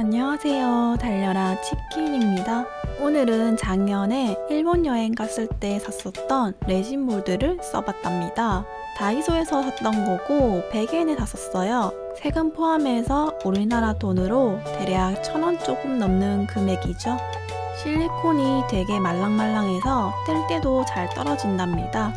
안녕하세요. 달려라 치킨입니다. 오늘은 작년에 일본 여행 갔을 때 샀었던 레진 몰드를 써봤답니다. 다이소에서 샀던 거고 100엔에 샀었어요. 세금 포함해서 우리나라 돈으로 대략 1000원 조금 넘는 금액이죠. 실리콘이 되게 말랑말랑해서 뗄 때도 잘 떨어진답니다.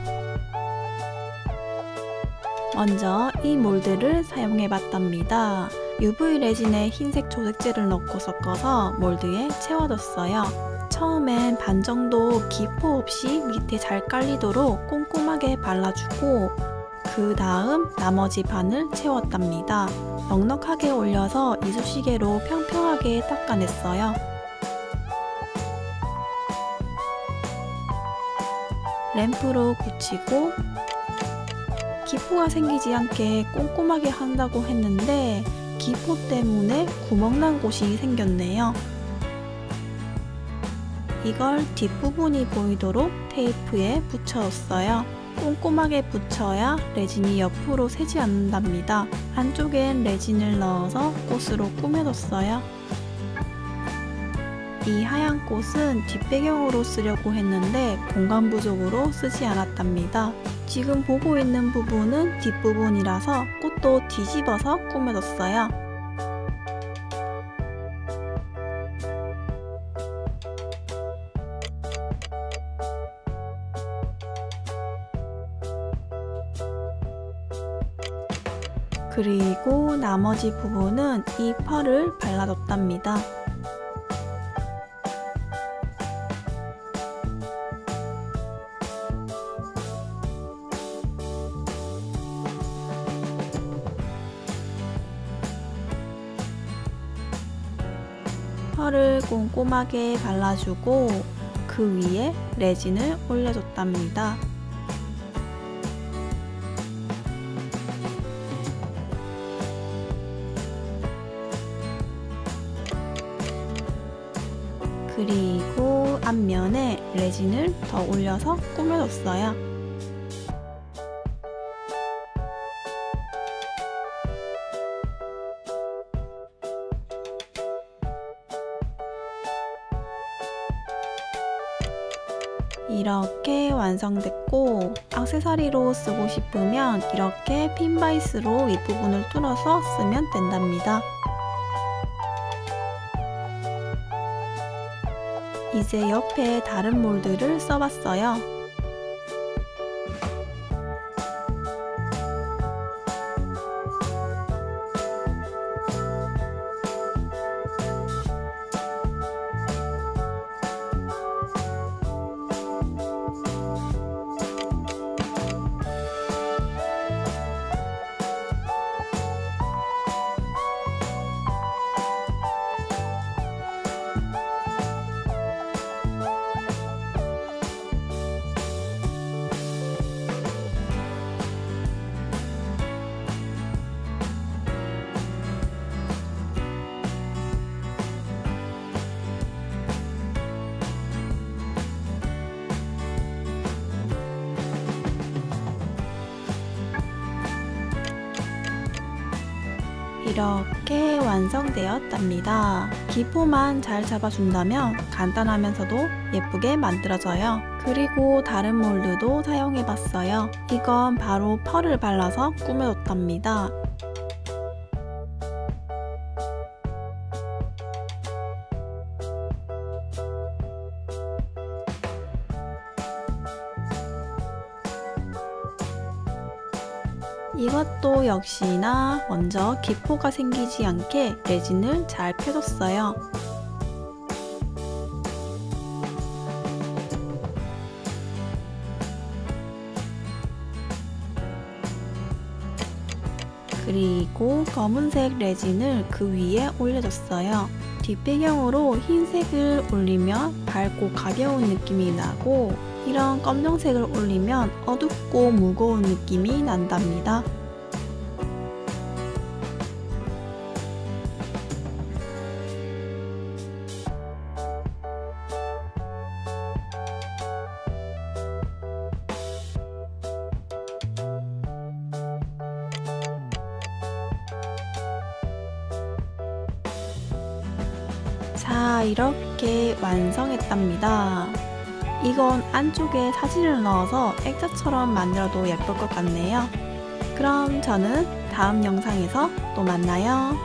먼저 이 몰드를 사용해 봤답니다. UV 레진에 흰색 조색제를 넣고 섞어서 몰드에 채워뒀어요. 처음엔 반 정도 기포 없이 밑에 잘 깔리도록 꼼꼼하게 발라주고 그 다음 나머지 반을 채웠답니다. 넉넉하게 올려서 이쑤시개로 평평하게 닦아냈어요. 램프로 붙이고 기포가 생기지 않게 꼼꼼하게 한다고 했는데 기포 때문에 구멍난 곳이 생겼네요. 이걸 뒷부분이 보이도록 테이프에 붙여줬어요. 꼼꼼하게 붙여야 레진이 옆으로 새지 않는답니다. 안쪽엔 레진을 넣어서 꽃으로 꾸며줬어요. 이 하얀 꽃은 뒷배경으로 쓰려고 했는데 공간 부족으로 쓰지 않았답니다. 지금 보고 있는 부분은 뒷부분이라서 꽃도 뒤집어서 꾸며줬어요. 그리고 나머지 부분은 이 펄을 발라줬답니다. 펄을 꼼꼼하게 발라주고 그 위에 레진을 올려줬답니다. 그리고 앞면에 레진을 더 올려서 꾸며줬어요. 이렇게 완성됐고 악세사리로 쓰고 싶으면 이렇게 핀바이스로 윗부분을 뚫어서 쓰면 된답니다. 이제 옆에 다른 몰드를 써봤어요. 이렇게 완성되었답니다. 기포만 잘 잡아준다면 간단하면서도 예쁘게 만들어져요. 그리고 다른 몰드도 사용해봤어요. 이건 바로 펄을 발라서 꾸며줬답니다. 이것도 역시나 먼저 기포가 생기지 않게 레진을 잘 펴줬어요. 그리고 검은색 레진을 그 위에 올려줬어요. 뒷배경으로 흰색을 올리면 밝고 가벼운 느낌이 나고 이런 검정색을 올리면 어둡고 무거운 느낌이 난답니다. 자 이렇게 완성했답니다. 이건 안쪽에 사진을 넣어서 액자처럼 만들어도 예쁠 것 같네요. 그럼 저는 다음 영상에서 또 만나요.